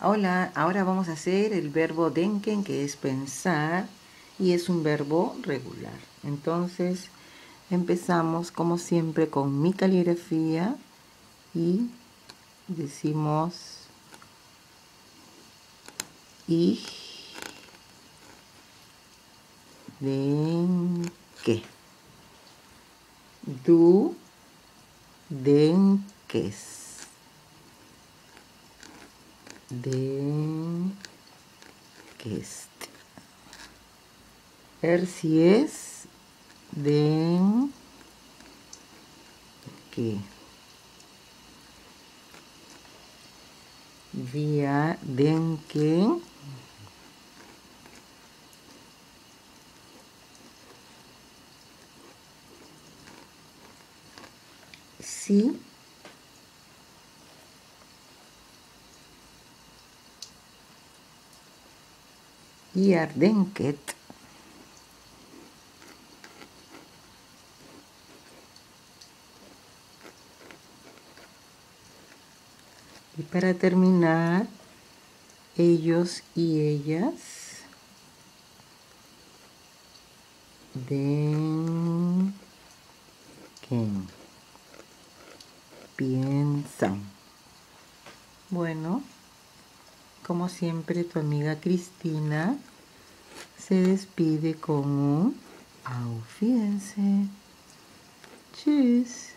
Hola, ahora vamos a hacer el verbo denken, que es pensar, y es un verbo regular. Entonces, empezamos como siempre con mi caligrafía y decimos ich denke. Du denkes. Denkest. Er si es den que wir denken si Ihr denket, y para terminar, ellos y ellas denken, piensan. Bueno. Como siempre, tu amiga Cristina se despide con un Auf Tschüss.